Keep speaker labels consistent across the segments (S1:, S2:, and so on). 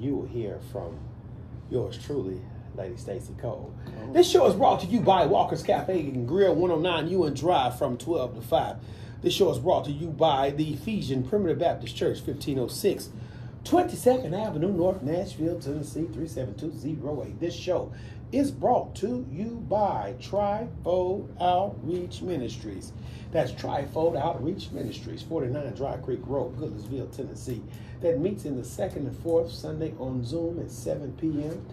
S1: you will hear from yours truly, Lady Stacey Cole. Oh. This show is brought to you by Walker's Cafe and Grill 109 UN Drive from 12 to 5. This show is brought to you by the Ephesian Primitive Baptist Church, 1506 22nd Avenue, North Nashville, Tennessee, 37208. This show is brought to you by Trifold Outreach Ministries. That's Trifold Outreach Ministries, 49 Dry Creek Road, Goodlettsville, Tennessee. That meets in the second and fourth Sunday on Zoom at 7 p.m.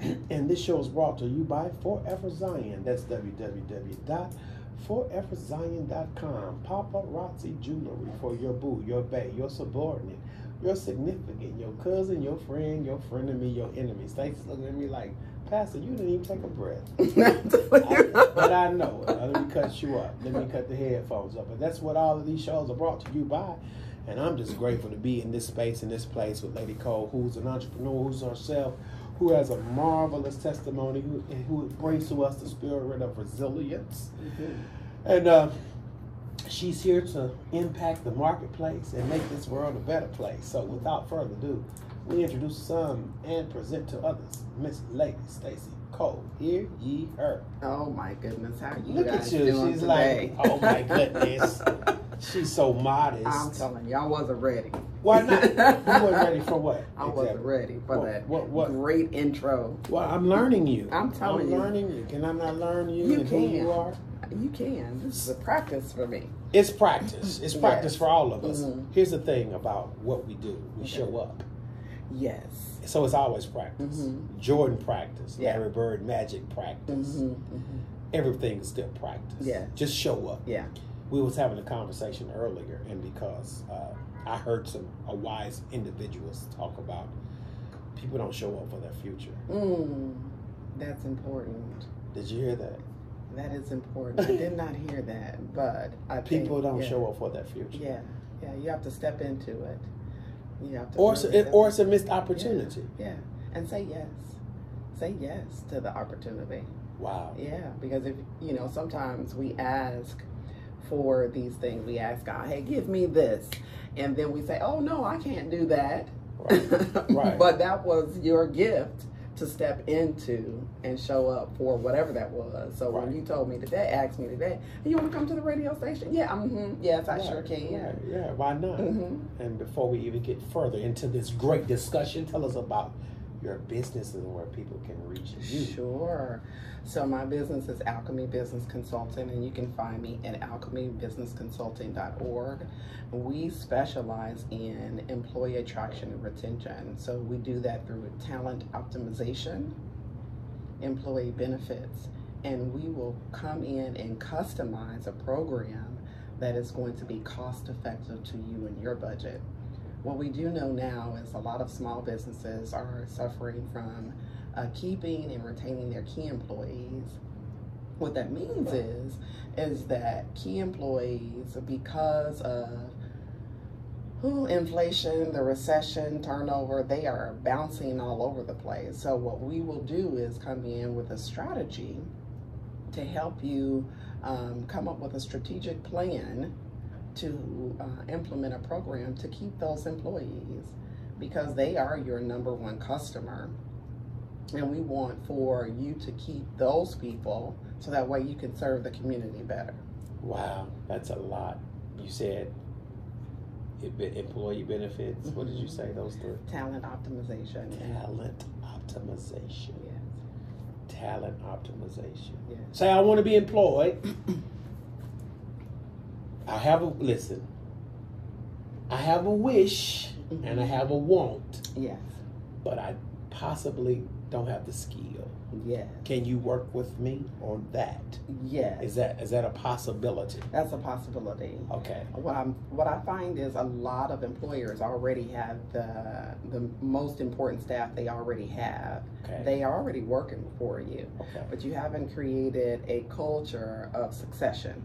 S1: And this show is brought to you by Forever Zion. That's www.foreverzion.com. Paparazzi Jewelry for your boo, your bae, your subordinate, your significant, your cousin, your friend, your friend of me, your enemy. Stacey's looking at me like, Pastor, you didn't even take a breath. I, but I know. Uh, let me cut you up. Let me cut the headphones up. But that's what all of these shows are brought to you by. And I'm just grateful to be in this space, in this place with Lady Cole, who's an entrepreneur, who's herself, who has a marvelous testimony, who, who brings to us the spirit of resilience. Mm-hmm. And uh, she's here to impact the marketplace and make this world a better place. So without further ado, we introduce some and present to others Miss Lady Stacey Cole. Hear ye her.
S2: Oh my goodness, how you
S1: Look
S2: guys
S1: at you.
S2: doing
S1: She's
S2: today?
S1: like, oh my goodness. She's so modest.
S2: I'm telling you, I wasn't ready.
S1: Why not? You wasn't ready for what?
S2: I wasn't ready for
S1: What-
S2: that
S1: what- what?
S2: great intro.
S1: Well, I'm learning you.
S2: I'm telling
S1: I'm
S2: you.
S1: learning you. Can I not learn you,
S2: You
S1: and who you
S2: can.
S1: are?
S2: You can. This is a practice for me.
S1: It's practice. It's practice
S2: Yes.
S1: for all of us.
S2: Mhm.
S1: Here's the thing about what we do. We
S2: Okay.
S1: show up.
S2: Yes.
S1: So it's always practice.
S2: Mhm.
S1: Jordan practice.
S2: Yeah.
S1: Larry Bird magic practice.
S2: hmm hmm
S1: Everything is still practice.
S2: Yeah.
S1: Just show up.
S2: Yeah.
S1: We was having a conversation earlier, and because uh, I heard some a wise individuals talk about people don't show up for their future.
S2: Mm, that's important.
S1: Did you hear that?
S2: That is important. I did not hear that, but I
S1: People
S2: think,
S1: don't
S2: yeah,
S1: show up for their future.
S2: Yeah, yeah. You have to step into it. You have to.
S1: Or it's, a, or it's a missed opportunity.
S2: Yeah, and say yes. Say yes to the opportunity.
S1: Wow.
S2: Yeah, because if you know, sometimes we ask for these things. We ask God, "Hey, give me this," and then we say, "Oh no, I can't do that."
S1: Right. Right.
S2: but that was your gift to step into and show up for whatever that was. So
S1: Right.
S2: when you told me today, asked me today, "You want to come to the radio station?" Yeah, hmm yes, I sure can.
S1: right, Yeah, why not?
S2: hmm
S1: And before we even get further into this great discussion, tell us about your business and where people can reach you.
S2: Sure. So my business is Alchemy Business Consulting, and you can find me at alchemybusinessconsulting.org. We specialize in employee attraction and retention. So we do that through talent optimization, employee benefits, and we will come in and customize a program that is going to be cost effective to you and your budget. What we do know now is a lot of small businesses are suffering from uh, keeping and retaining their key employees. What that means is is that key employees, because of ooh, inflation, the recession, turnover, they are bouncing all over the place. So what we will do is come in with a strategy to help you um, come up with a strategic plan to uh, implement a program to keep those employees because they are your number one customer. And we want for you to keep those people so that way you can serve the community better.
S1: Wow, that's a lot. You said employee benefits. What did you say? Those three.
S2: Talent optimization.
S1: Talent optimization.
S2: Yes,
S1: Talent optimization.
S2: yes.
S1: Say I want to be employed. I have a listen. I have a wish mm-hmm. and I have a want,
S2: Yes,
S1: but I possibly don't have the skill.
S2: yes,
S1: Can you work with me on that?
S2: yes.
S1: Is that is that a possibility?
S2: That's a possibility.
S1: Okay.
S2: What I'm what I find is a lot of employers already have the the most important staff they already have.
S1: Okay.
S2: They are already working for you,
S1: okay.
S2: but you haven't created a culture of succession.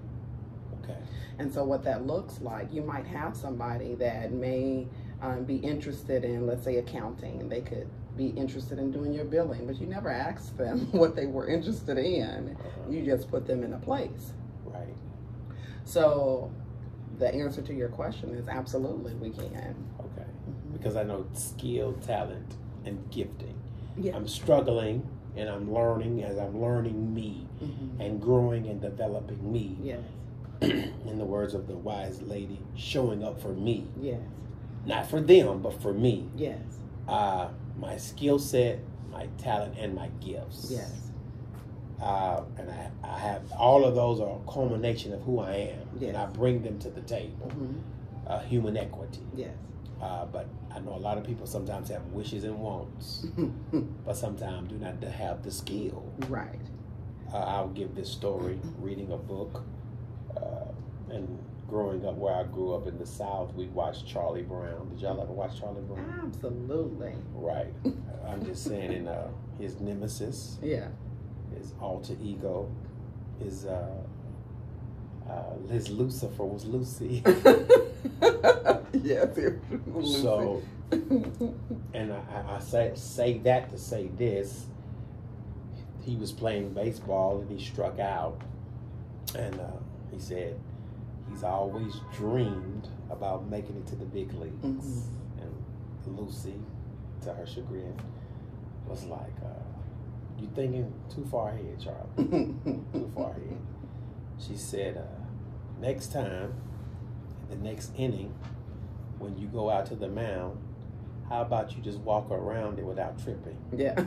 S1: Okay.
S2: And so, what that looks like, you might have somebody that may um, be interested in, let's say, accounting. And they could be interested in doing your billing, but you never asked them what they were interested in.
S1: Uh-huh.
S2: You just put them in a place.
S1: Right.
S2: So, the answer to your question is absolutely we can.
S1: Okay.
S2: Mhm.
S1: Because I know skill, talent, and gifting.
S2: Yeah.
S1: I'm struggling and I'm learning as I'm learning me
S2: Mhm.
S1: and growing and developing me.
S2: Yes.
S1: In the words of the wise lady, showing up for me,
S2: Yes.
S1: not for them, but for me.
S2: Yes.
S1: Uh, my skill set, my talent, and my gifts.
S2: Yes.
S1: Uh, and I, I have all of those are a culmination of who I am,
S2: Yes.
S1: and I bring them to the table.
S2: Mhm.
S1: Uh, human equity.
S2: Yes.
S1: Uh, but I know a lot of people sometimes have wishes and wants, but sometimes do not have the skill.
S2: right.
S1: Uh, I'll give this story reading a book. And growing up where I grew up in the South, we watched Charlie Brown. Did y'all ever watch Charlie Brown?
S2: Absolutely.
S1: Right. I'm just saying, in uh, his nemesis,
S2: Yeah.
S1: his alter ego, his uh, uh, his Lucifer was Lucy.
S2: yes.
S1: so, and I, I- I say say that to say this. He was playing baseball and he struck out, and uh, he said he's always dreamed about making it to the big leagues.
S2: Mhm.
S1: And Lucy, to her chagrin, was like, uh, "You thinking too far ahead, Charlie? Too far ahead." She said, uh, "Next time, in the next inning, when you go out to the mound." How about you just walk around it without tripping?
S2: yeah.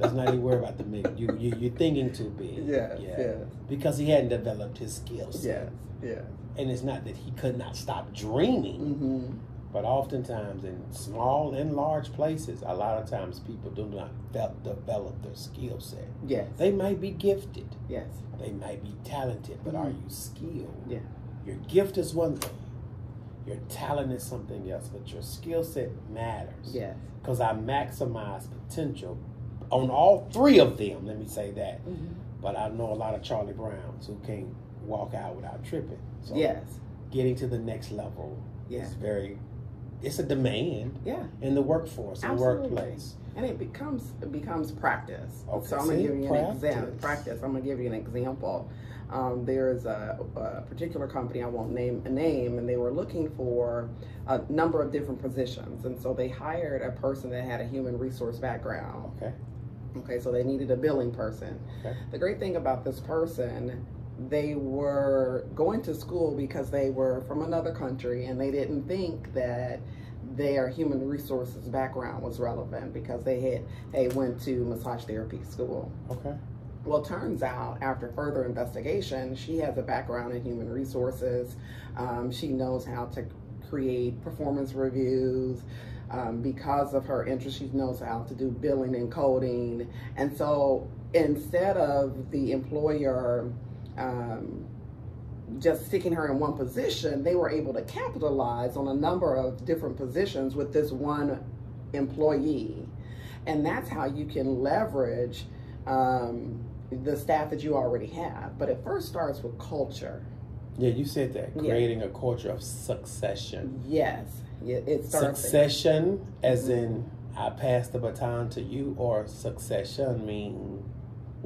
S1: Let's not even worry about the big. You, you you're thinking too big.
S2: Yes.
S1: Yeah.
S2: Yes.
S1: Because he hadn't developed his skills.
S2: Yeah. Yeah.
S1: And it's not that he could not stop dreaming,
S2: Mm-hmm.
S1: but oftentimes in small and large places, a lot of times people do not de- develop their skill set.
S2: Yes.
S1: They might be gifted,
S2: yes.
S1: they might be talented, but are you skilled?
S2: Yeah.
S1: Your gift is one thing. Your talent is something else, but your skill set matters.
S2: Yes.
S1: because I maximize potential on all three of them. Let me say that.
S2: Mm-hmm.
S1: But I know a lot of Charlie Browns who can't walk out without tripping. So
S2: Yes.
S1: getting to the next level
S2: Yeah.
S1: is very. It's a demand
S2: Yeah.
S1: in the workforce, in the
S2: Absolutely.
S1: workplace.
S2: And it becomes it becomes practice.
S1: Okay,
S2: So I'm gonna
S1: see?
S2: give you an example.
S1: Practice.
S2: Practice. I'm gonna give you an example. Um, there's a, a particular company I won't name a name, and they were looking for a number of different positions, and so they hired a person that had a human resource background.
S1: Okay.
S2: Okay, so they needed a billing person.
S1: Okay.
S2: The great thing about this person, they were going to school because they were from another country and they didn't think that their human resources background was relevant because they had they went to massage therapy school.
S1: Okay.
S2: Well, turns out after further investigation, she has a background in human resources. Um, she knows how to create performance reviews. Um, because of her interest, she knows how to do billing and coding. And so instead of the employer um, just sticking her in one position, they were able to capitalize on a number of different positions with this one employee. And that's how you can leverage um, the staff that you already have. But it first starts with culture.
S1: Yeah, you said that
S2: Yeah.
S1: creating a culture of succession.
S2: Yes, yeah, it starts.
S1: Succession, as in I pass the baton to you, or succession mean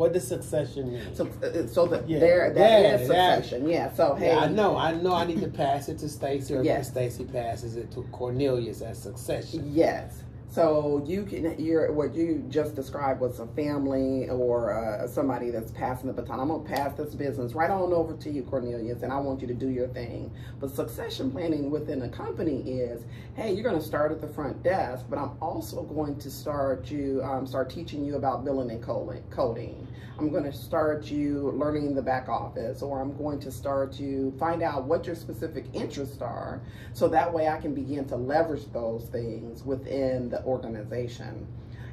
S1: what does succession mean?
S2: So, uh, so that
S1: Yeah,
S2: there, that
S1: yeah,
S2: is
S1: that-
S2: succession. Yeah. So hey,
S1: Yeah, I know, I know. I need to pass it to Stacey, or
S2: Yes.
S1: Stacey passes it to Cornelius as succession.
S2: Yes. So you can you're what you just described was a family or uh, somebody that's passing the baton. I'm gonna pass this business right on over to you, Cornelius, and I want you to do your thing. But succession planning within a company is, hey, you're gonna start at the front desk, but I'm also going to start you um, start teaching you about billing and coding. I'm going to start you learning the back office, or I'm going to start you find out what your specific interests are, so that way I can begin to leverage those things within the organization.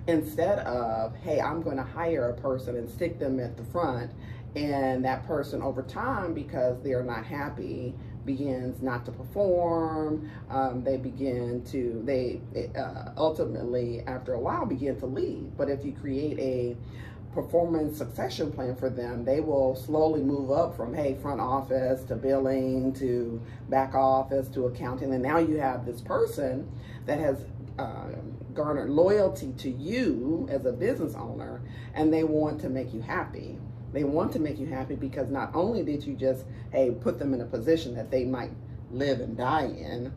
S2: Instead of, hey, I'm going to hire a person and stick them at the front, and that person over time, because they're not happy, begins not to perform. Um, they begin to, they uh, ultimately, after a while, begin to leave. But if you create a performance succession plan for them, they will slowly move up from hey front office to billing to back office to accounting, and now you have this person that has uh, garnered loyalty to you as a business owner, and they want to make you happy. They want to make you happy because not only did you just hey put them in a position that they might live and die in,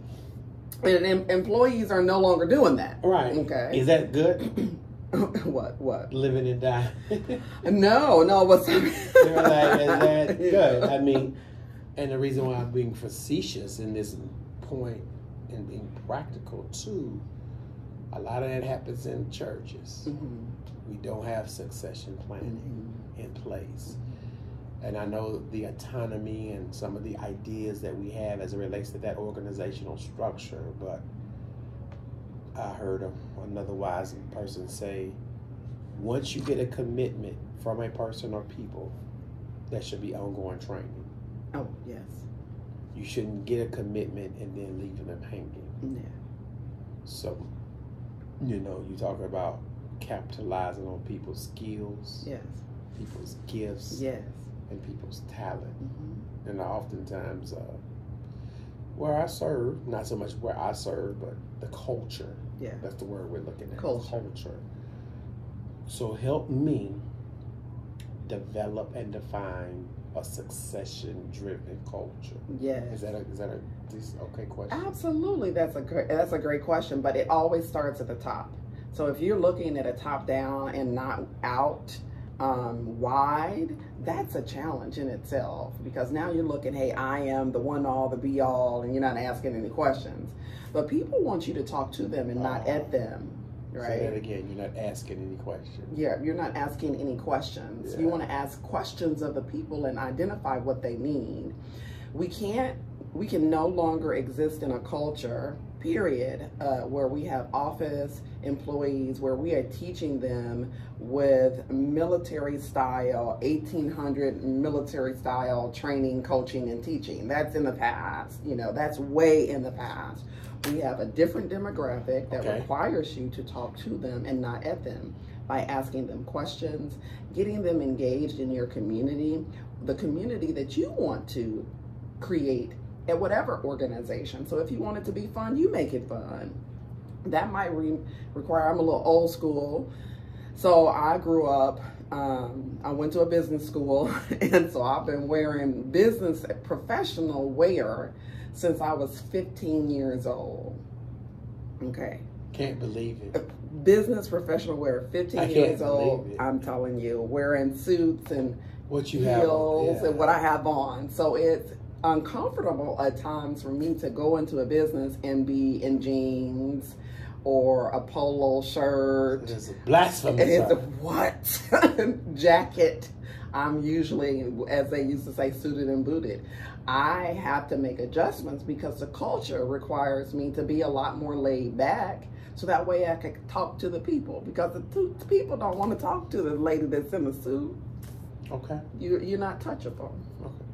S2: And em- employees are no longer doing that.
S1: Right.
S2: Okay.
S1: Is that good?
S2: what? What?
S1: Living and dying.
S2: No, no. What's
S1: They're like, is that good? I mean, and the reason why I'm being facetious in this point and being practical too, a lot of that happens in churches.
S2: Mhm.
S1: We don't have succession planning in place. And I know the autonomy and some of the ideas that we have as it relates to that organizational structure, but I heard a, another wise person say, once you get a commitment from a person or people, that should be ongoing training.
S2: Oh yes.
S1: You shouldn't get a commitment and then leaving them hanging.
S2: Yeah.
S1: So, you know, you talk about capitalizing on people's skills,
S2: Yes.
S1: people's gifts,
S2: Yes.
S1: and people's talent.
S2: hmm
S1: And oftentimes, uh, where I serve, not so much where I serve, but the culture.
S2: Yeah.
S1: That's the word we're looking at.
S2: Culture.
S1: Culture. So help me develop and define a succession-driven culture.
S2: Yes.
S1: Is that a is that a this okay question?
S2: Absolutely, that's a great that's a great question, but it always starts at the top. So if you're looking at a top down and not out um, wide, that's a challenge in itself because now you're looking, hey, I am the one all, the be all, and you're not asking any questions. But people want you to talk to them and not at them, right?
S1: Say that again. You're not asking any questions.
S2: Yeah, you're not asking any questions. You want to ask questions of the people and identify what they need. We can't, we can no longer exist in a culture, period, uh, where we have office employees, where we are teaching them with military style, 1800 military style training, coaching, and teaching. That's in the past. You know, that's way in the past. We have a different demographic that
S1: Okay.
S2: requires you to talk to them and not at them by asking them questions, getting them engaged in your community, the community that you want to create at whatever organization. So if you want it to be fun, you make it fun. That might re- require, I'm a little old school. So I grew up, um, I went to a business school, and so I've been wearing business professional wear since I was 15 years old. Okay
S1: Can't believe it.
S2: business professional wear, 15
S1: I
S2: years old. I'm telling you, wearing suits and
S1: What you have.
S2: heels
S1: yeah.
S2: and what I have on. So it's uncomfortable at times for me to go into a business and be in jeans or a polo shirt.
S1: It's a blasphemy.
S2: And it's a what jacket. I'm usually, as they used to say, suited and booted. I have to make adjustments because the culture requires me to be a lot more laid back, so that way I can talk to the people. Because the two people don't want to talk to the lady that's in the suit.
S1: Okay.
S2: You, you're not touchable.
S1: Okay.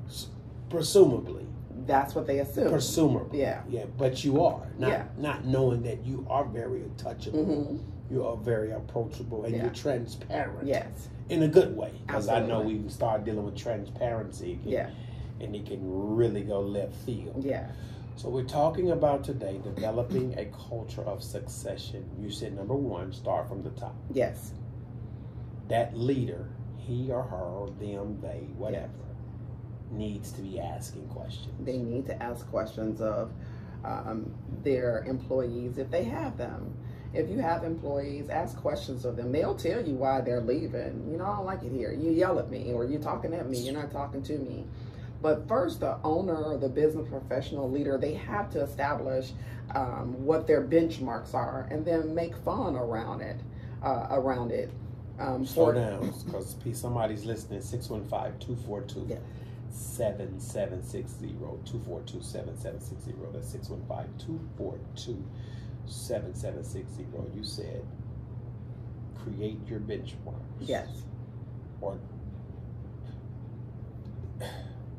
S1: Presumably.
S2: That's what they assume.
S1: Presumably.
S2: Yeah.
S1: Yeah, but you are not
S2: Yeah.
S1: not knowing that you are very touchable.
S2: hmm
S1: You are very approachable and
S2: Yeah.
S1: you're transparent.
S2: Yes.
S1: In a good way, because I know we start dealing with transparency again,
S2: Yeah.
S1: and it can really go left field.
S2: Yeah.
S1: So we're talking about today developing a culture of succession. You said number one, start from the top.
S2: Yes.
S1: That leader, he or her, them, they, whatever, needs to be asking questions.
S2: They need to ask questions of um, their employees if they have them. If you have employees, ask questions of them. They'll tell you why they're leaving. You know, I don't like it here. You yell at me, or you're talking at me. You're not talking to me. But first, the owner or the business professional leader, they have to establish um, what their benchmarks are, and then make fun around it. Uh, around it. Um,
S1: Slow down, because somebody's listening. 615-242.
S2: Yeah.
S1: 7760 242 7760 that's 615-242 7760 you said create your benchmarks
S2: Yes.
S1: or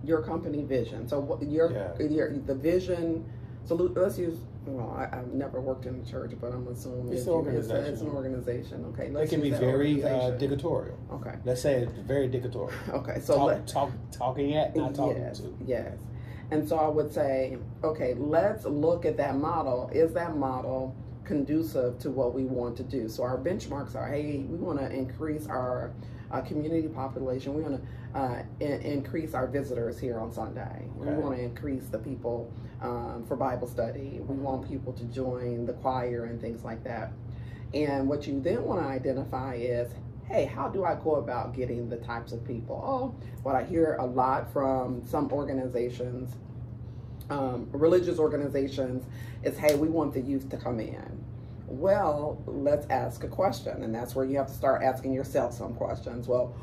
S2: your company vision. So what your
S1: Yeah.
S2: your the vision. So let's use. Well, I, I've never worked in a church, but I'm assuming
S1: It's an
S2: It's,
S1: organization.
S2: it's an organization. Okay,
S1: it can be very uh, dictatorial
S2: Okay,
S1: let's say it's very dictatorial
S2: okay. So
S1: talk,
S2: let,
S1: talk, talking at not talking
S2: yes,
S1: to
S2: yes. And so I would say, okay, let's look at that model. Is that model conducive to what we want to do. So our benchmarks are, hey, we want to increase our uh, community population. We want to uh, in- increase our visitors here on Sunday. We want to increase the people um, for Bible study. We want people to join the choir and things like that. And what you then want to identify is, hey, how do I go about getting the types of people? Oh, what I hear a lot from some organizations, um, religious organizations, is, hey, we want the youth to come in. Well, let's ask a question, and that's where you have to start asking yourself some questions. Well,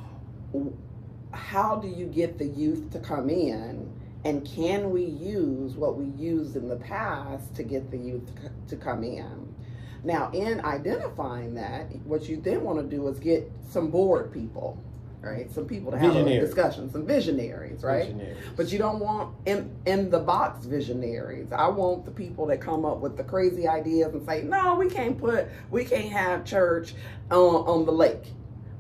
S2: how do you get the youth to come in? And can we use what we used in the past to get the youth to come in? Now, in identifying that, what you then want to do is get some board people, right? Some people to have a discussion, some visionaries, right?
S1: Visionaries.
S2: But you don't want in in the box visionaries. I want the people that come up with the crazy ideas and say, "No, we can't put, we can't have church on, on the lake."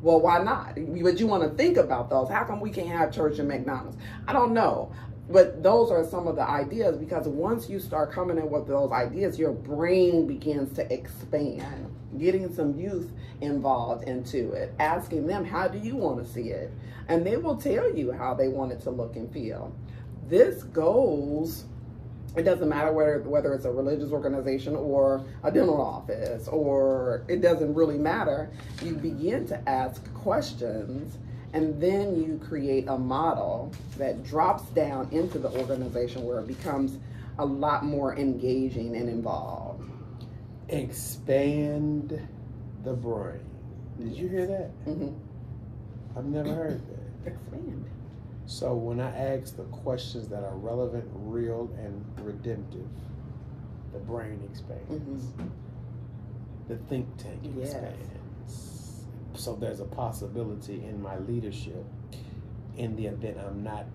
S2: Well, why not? But you want to think about those. How come we can't have church in McDonald's? I don't know. But those are some of the ideas because once you start coming in with those ideas, your brain begins to expand. Getting some youth involved into it, asking them, How do you want to see it? And they will tell you how they want it to look and feel. This goes it doesn't matter whether whether it's a religious organization or a dental office or it doesn't really matter you begin to ask questions and then you create a model that drops down into the organization where it becomes a lot more engaging and involved
S1: expand the brain. Did you hear that?
S2: hmm
S1: I've never heard that.
S2: expand
S1: So when I ask the questions that are relevant, real, and redemptive, the brain expands. The think tank
S2: Mm-hmm. Yes.
S1: So there's a possibility in my leadership, in the event I'm not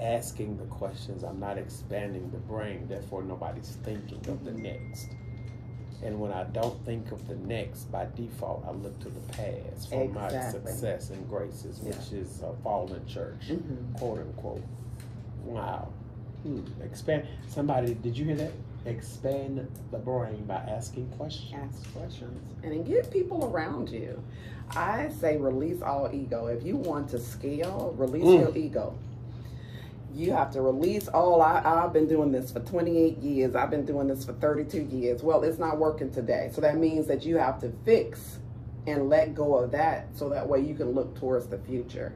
S1: asking the questions, I'm not expanding the brain. Therefore, nobody's thinking of the next. And when I don't think of the next, by default, I look to the past for my success and graces,
S2: Yeah.
S1: which is a fallen church
S2: Mhm.
S1: quote unquote. Wow. Hmm. Expand. Somebody, did you hear that? Expand the brain by asking questions.
S2: ask questions and then get people around you. I say release all ego. If you want to scale release
S1: Mm.
S2: your ego. You have to release all I, i've been doing this for 28 years. I've been doing this for 32 years. Well it's not working today. So that means that you have to fix and let go of that so that way you can look towards the future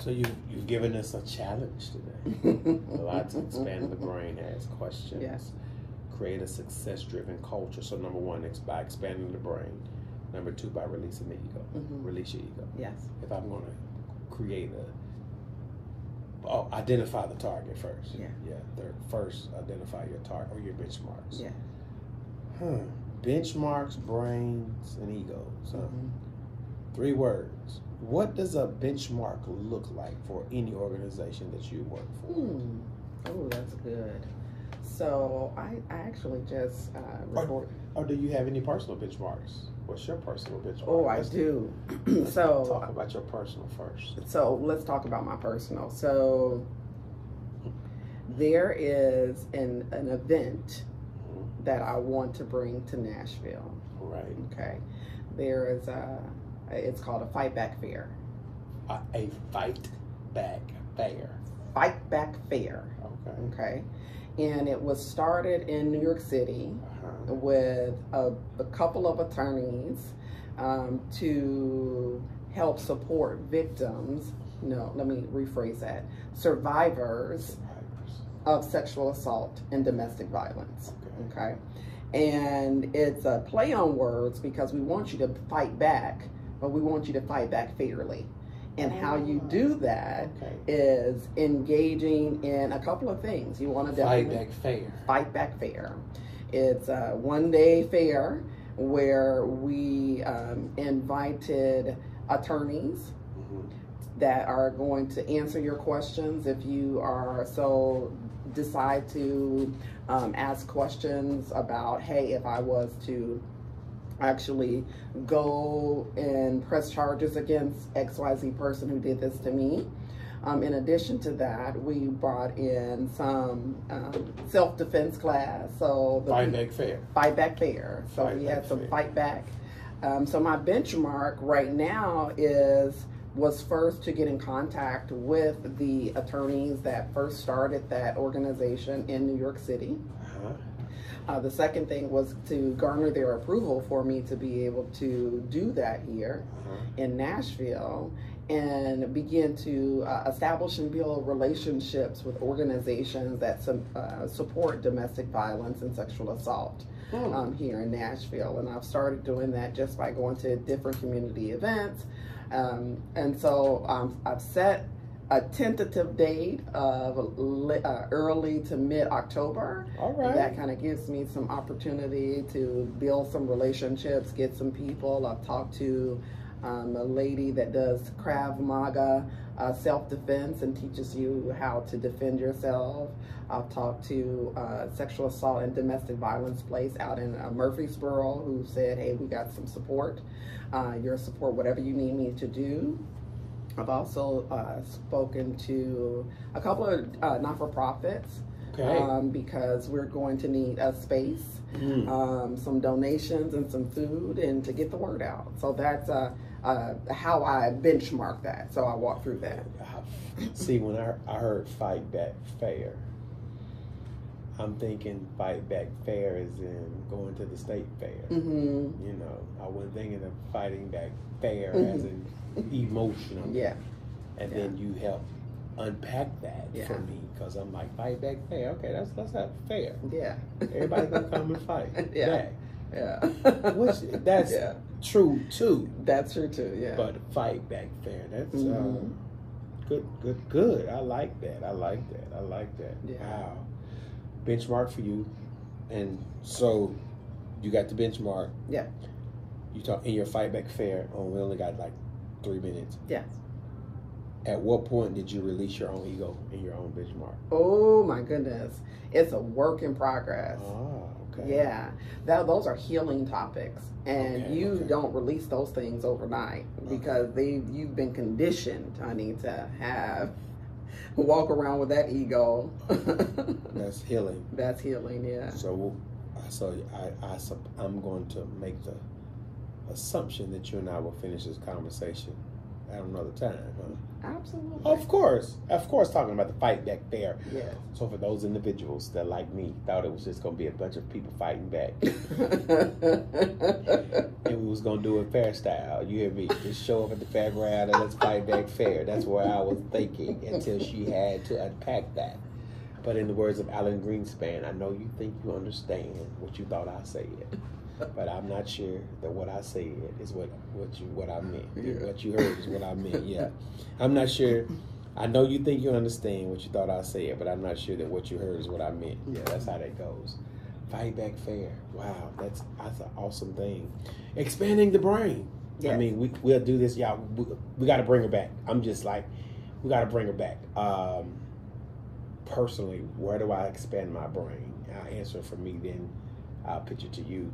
S1: So you you've given us a challenge today. A lot to expand the brain, ask questions,
S2: Yes.
S1: create a success-driven culture. So number one, it's by expanding the brain. Number two, by releasing the ego.
S2: Mhm.
S1: Release your ego.
S2: yes
S1: If I'm going to create a, oh, identify the target first.
S2: Yeah.
S1: Yeah. Third, first, identify your target or your benchmarks.
S2: yeah
S1: Huh. Benchmarks, brains, and egos. Huh?
S2: Mhm.
S1: Three words. What does a benchmark look like for any organization that you work for?
S2: Hmm. Oh, that's good. So I, I actually just uh, record.
S1: Or do you have any personal benchmarks? What's your personal benchmark?
S2: Oh, I
S1: Let's-
S2: do.
S1: let's
S2: so
S1: talk about your personal first.
S2: so let's talk about my personal. So there is an an event
S1: Mhm.
S2: that I want to bring to Nashville.
S1: Right.
S2: Okay, there is a. It's called a Fight Back Fair.
S1: A, a fight back fair.
S2: Fight Back Fair.
S1: Okay.
S2: Okay, and it was started in New York City.
S1: Uh-huh.
S2: with a, a couple of attorneys um, to help support victims. No, let me rephrase that. Survivors
S1: Survivors.
S2: of sexual assault and domestic violence.
S1: Okay.
S2: Okay. And it's a play on words because we want you to fight back, but we want you to fight back fairly. And how you do that
S1: Okay.
S2: is engaging in a couple of things. You want to
S1: Fight back fair.
S2: Fight Back Fair. It's a one day fair where we um, invited attorneys
S1: Mhm.
S2: that are going to answer your questions if you are so decide to um, ask questions about hey if i was to actually go and press charges against xyz person who did this to me Um, in addition to that, we brought in some um, self defense class. So the
S1: Fight back fair.
S2: fight back fair. So
S1: Fight
S2: we had some
S1: fair.
S2: fight back. Um, so my benchmark right now is was first to get in contact with the attorneys that first started that organization in New York City.
S1: Uh-huh.
S2: Uh, the second thing was to garner their approval for me to be able to do that here
S1: Uh-huh.
S2: in Nashville and begin to uh, establish and build relationships with organizations that some, uh, support domestic violence and sexual assault
S1: Hmm.
S2: um, here in Nashville. And I've started doing that just by going to different community events. Um, and so um, I've set a tentative date of uh, early to mid October.
S1: All right.
S2: That kind of gives me some opportunity to build some relationships, get some people. I've talked to um, a lady that does Krav Maga uh, self defense and teaches you how to defend yourself. I've talked to uh, sexual assault and domestic violence place out in uh, Murfreesboro who said, hey, we got some support. Uh, your support, whatever you need me to do. I've also uh, spoken to a couple of uh, not for profits
S1: Okay.
S2: um, because we're going to need a space,
S1: Mm.
S2: um, some donations, and some food, and to get the word out. So that's uh, uh, how I benchmark that. So I walk through that.
S1: See, when I, I heard fight back fair, I'm thinking fight back fair is in going to the state fair.
S2: hmm
S1: You know, I wasn't thinking of fighting back fair
S2: Mhm.
S1: as in emotional.
S2: Yeah,
S1: And
S2: yeah.
S1: then you help unpack that
S2: Yeah.
S1: for me because I'm like fight back fair. Okay, that's that's not fair.
S2: yeah.
S1: Everybody gonna come and fight
S2: Yeah.
S1: back.
S2: Yeah.
S1: Which that's
S2: yeah.
S1: true too.
S2: That's true too. Yeah.
S1: But fight back fair. That's
S2: Mhm.
S1: um, good, good, good. I like that. I like that. I like that.
S2: Yeah.
S1: Wow. Benchmark for you, and so you got the benchmark.
S2: Yeah.
S1: You talk in your fight back fair. Oh, we only got like three minutes.
S2: yes.
S1: At what point did you release your own ego in your own benchmark?
S2: Oh my goodness, it's a work in progress.
S1: Oh, okay.
S2: Yeah, that those are healing topics, and
S1: Okay,
S2: you
S1: okay.
S2: don't release those things overnight because they you've been conditioned, honey, to have walk around with that ego.
S1: That's healing.
S2: That's healing, yeah.
S1: So, so I, I, I'm going to make the assumption that you and I will finish this conversation at another time. Huh?
S2: Absolutely.
S1: Of course, of course, talking about the fight back there.
S2: Yes.
S1: So for those individuals that, like me, thought it was just going to be a bunch of people fighting back, and we was going to do it fair style. You hear me? Just show up at the fairground and let's fight back fair. That's where I was thinking until she had to unpack that. But in the words of Alan Greenspan, I know you think you understand what you thought I said, but I'm not sure that what I said is what what you what I meant.
S2: Yeah.
S1: What you heard is what I meant. Yeah, I'm not sure. I know you think you understand what you thought I said, but I'm not sure that what you heard is what I meant. Yeah, that's how that goes. Fight back fair. Wow, that's that's an awesome thing. Expanding the brain. I mean, we we'll do this, y'all. We, we got to bring her back. I'm just like, we got to bring her back. Um, personally, where do I expand my brain? I'll answer for me, then I'll pitch it to you.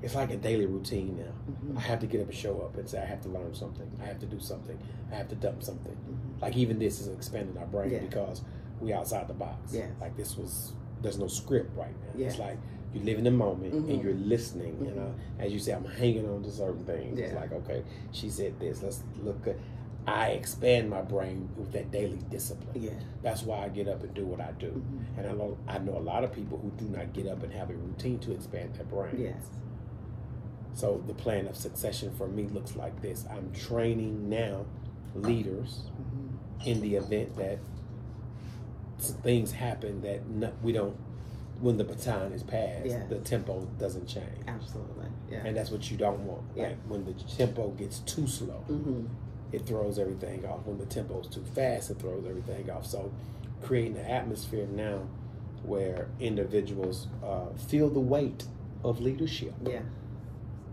S1: It's like a daily routine now. I
S2: Mhm.
S1: have to get up and show up and say I have to learn something. I have to do something. I have to dump something.
S2: Mhm.
S1: Like even this is expanding our brain
S2: Yeah.
S1: because we outside the box.
S2: Yes.
S1: Like this was there's no script right now. It's like you live in the moment
S2: Mhm.
S1: and you're listening. You
S2: Mhm.
S1: know, as you say, I'm hanging on to certain things. It's like okay, she said this. Let's look at. I expand my brain with that daily discipline.
S2: Yeah.
S1: That's why I get up and do what I do.
S2: Mhm.
S1: And I know I know a lot of people who do not get up and have a routine to expand their brain.
S2: Yes.
S1: So the plan of succession for me looks like this. I'm training now leaders
S2: Mhm.
S1: in the event that things happen that no, we don't when the baton is passed
S2: Yeah.
S1: the tempo doesn't change
S2: Absolutely. Yeah.
S1: and that's what you don't want
S2: Yeah.
S1: like when the tempo gets too slow
S2: hmm
S1: it throws everything off when the tempo is too fast it throws everything off so creating an atmosphere now where individuals uh, feel the weight of leadership
S2: Yeah.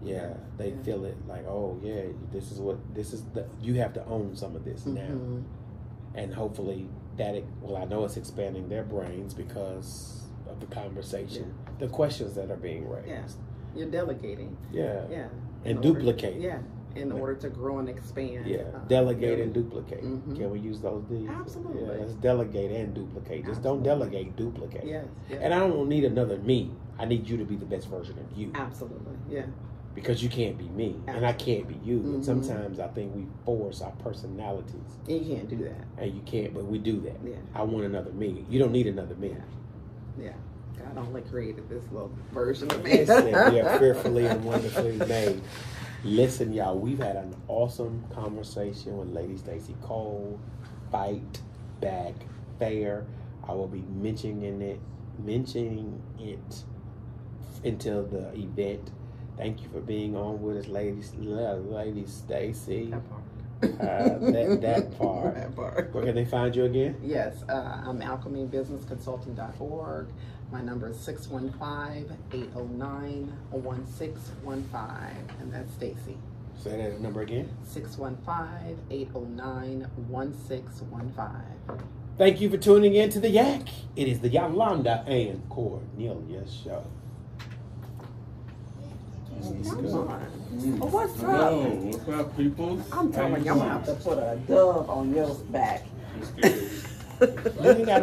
S1: Yeah they
S2: Yeah.
S1: feel it like oh yeah this is what this is the you have to own some of this now
S2: Mhm.
S1: and hopefully that it, well i know it's expanding their brains because of the conversation the questions that are being raised
S2: Yeah. You're delegating.
S1: yeah,
S2: Yeah.
S1: and duplicate
S2: Yeah. in order to grow and expand.
S1: Yeah,
S2: uh,
S1: delegate
S2: your-
S1: and duplicate.
S2: Mhm.
S1: Can we use those D's?
S2: Absolutely.
S1: Yeah, let's delegate and duplicate. Just don't delegate, duplicate.
S2: Yes, yes.
S1: And I don't need another me. I need you to be the best version of you
S2: Absolutely, yeah.
S1: Because you can't be me and I can't be you. And
S2: Mhm.
S1: sometimes I think we force our personalities And
S2: You can't do that.
S1: and you can't, but we do that.
S2: Yeah,
S1: I want another me. You don't need another me.
S2: yeah. God only created this little version of me.
S1: Listen, we are fearfully and wonderfully made. Listen, y'all, we've had an awesome conversation with Lady Stacey Cole. Fight back fair. I will be mentioning it, mentioning it until the event. Thank you for being on with us, ladies, Lady Stacey.
S2: That part.
S1: Uh, that that part.
S2: that part.
S1: Where can they find you again?
S2: Yes, uh, I'm alchemybusinessconsulting.org. My number is 615-809-1615, and that's Stacey.
S1: Say that number again.
S2: 615-809-1615.
S1: Thank you for tuning in to the Yak. It is the Yolanda and Cornelia show.
S2: Come on. Oh, what's up?
S3: Hello, what's up, people?
S2: I'm telling you, I'm going to have to put a dove on your back.
S3: Let's get it.
S1: You ain't got